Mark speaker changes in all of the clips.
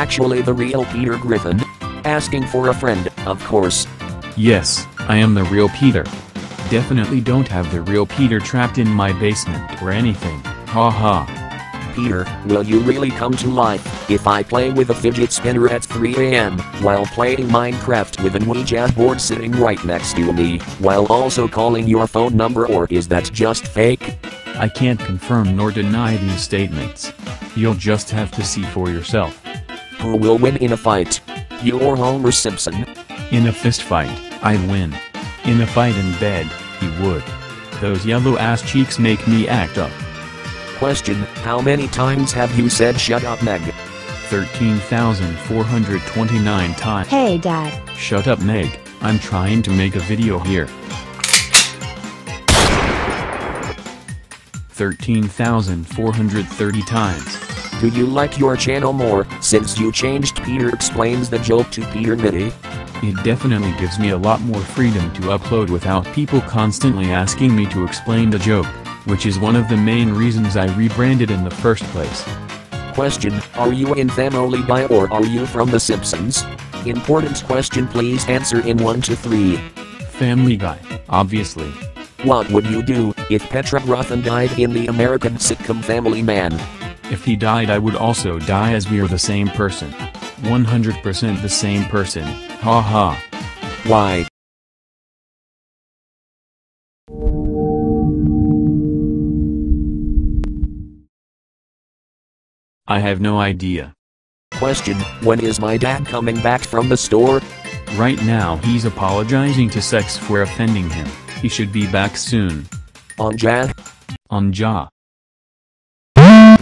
Speaker 1: actually the real Peter Griffin? Asking for a friend, of course.
Speaker 2: Yes, I am the real Peter. Definitely don't have the real Peter trapped in my basement or anything, ha ha.
Speaker 1: Peter, will you really come to life if I play with a fidget spinner at 3 am while playing Minecraft with an Ouija board sitting right next to me while also calling your phone number or is that just fake?
Speaker 2: I can't confirm nor deny these statements. You'll just have to see for yourself.
Speaker 1: Who will win in a fight? You or Homer Simpson?
Speaker 2: In a fist fight, I'd win. In a fight in bed, he would. Those yellow ass cheeks make me act up.
Speaker 1: Question, how many times have you said shut up Meg?
Speaker 2: 13,429 times.
Speaker 3: Hey dad.
Speaker 2: Shut up Meg, I'm trying to make a video here. 13,430 times.
Speaker 1: Do you like your channel more since you changed Peter explains the joke to Peternity?
Speaker 2: It definitely gives me a lot more freedom to upload without people constantly asking me to explain the joke, which is one of the main reasons I rebranded in the first place.
Speaker 1: Question, are you in Family Guy or are you from The Simpsons? Important question please answer in 1 to 3.
Speaker 2: Family Guy, obviously.
Speaker 1: What would you do if Petra Ruffin died in the American sitcom Family Man?
Speaker 2: If he died I would also die as we are the same person. 100% the same person, ha ha.
Speaker 1: Why?
Speaker 2: I have no idea.
Speaker 1: Question, when is my dad coming back from the store?
Speaker 2: Right now he's apologizing to sex for offending him. He should be back soon.
Speaker 1: On Jad?
Speaker 2: On Ja.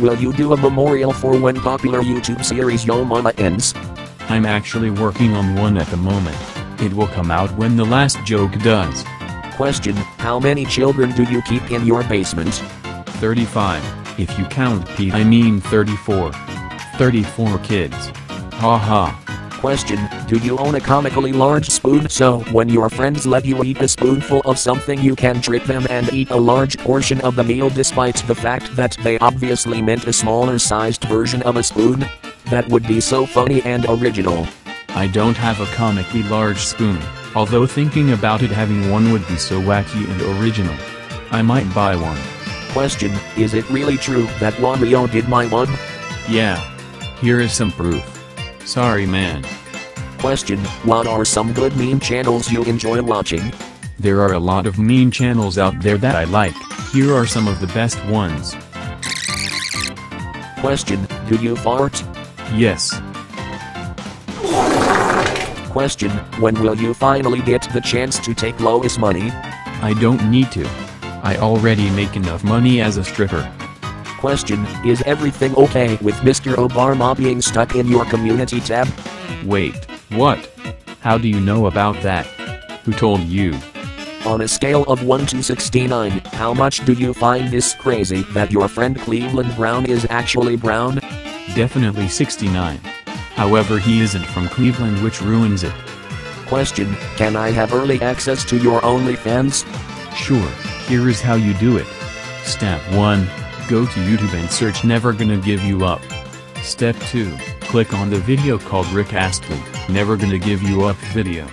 Speaker 1: Will you do a memorial for when popular YouTube series Yo Mama ends?
Speaker 2: I'm actually working on one at the moment. It will come out when the last joke does.
Speaker 1: Question, how many children do you keep in your basement?
Speaker 2: 35. If you count Pete I mean 34. 34 kids. Ha ha.
Speaker 1: Question, do you own a comically large spoon so when your friends let you eat a spoonful of something you can trick them and eat a large portion of the meal despite the fact that they obviously meant a smaller sized version of a spoon? That would be so funny and original.
Speaker 2: I don't have a comically large spoon, although thinking about it having one would be so wacky and original. I might buy one.
Speaker 1: Question, is it really true that Wario did my one?
Speaker 2: Yeah. Here is some proof. Sorry man.
Speaker 1: Question, what are some good meme channels you enjoy watching?
Speaker 2: There are a lot of meme channels out there that I like. Here are some of the best ones.
Speaker 1: Question, do you fart?
Speaker 2: Yes.
Speaker 1: Question, when will you finally get the chance to take Lois money?
Speaker 2: I don't need to. I already make enough money as a stripper.
Speaker 1: Question, is everything okay with Mr. Obama being stuck in your community tab?
Speaker 2: Wait, what? How do you know about that? Who told you?
Speaker 1: On a scale of 1 to 69, how much do you find this crazy that your friend Cleveland Brown is actually brown?
Speaker 2: Definitely 69. However he isn't from Cleveland which ruins it.
Speaker 1: Question, can I have early access to your OnlyFans?
Speaker 2: Sure, here is how you do it. Step 1. Go to YouTube and search Never Gonna Give You Up. Step 2. Click on the video called Rick Astley, Never Gonna Give You Up video.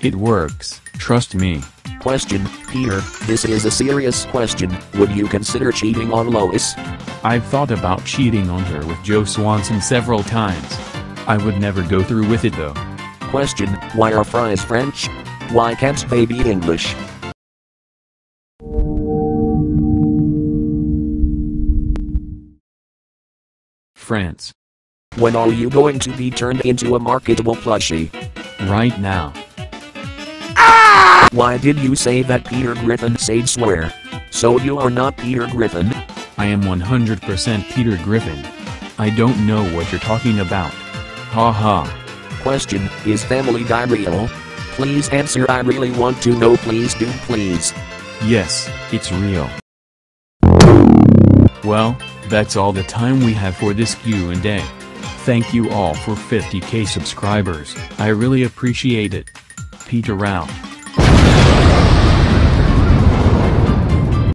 Speaker 2: It works, trust me.
Speaker 1: Question, Peter, this is a serious question. Would you consider cheating on Lois?
Speaker 2: I've thought about cheating on her with Joe Swanson several times. I would never go through with it though.
Speaker 1: Question, why are fries French? Why can't they be English?
Speaker 2: France.
Speaker 1: When are you going to be turned into a marketable plushie?
Speaker 2: Right now. Ah!
Speaker 1: Why did you say that Peter Griffin said swear? So you are not Peter Griffin?
Speaker 2: I am 100% Peter Griffin. I don't know what you're talking about. Ha ha.
Speaker 1: Question, is Family Guy real? Please answer I really want to know please do please.
Speaker 2: Yes, it's real. Well, that's all the time we have for this Q&A. Thank you all for 50k subscribers, I really appreciate it. Peter out.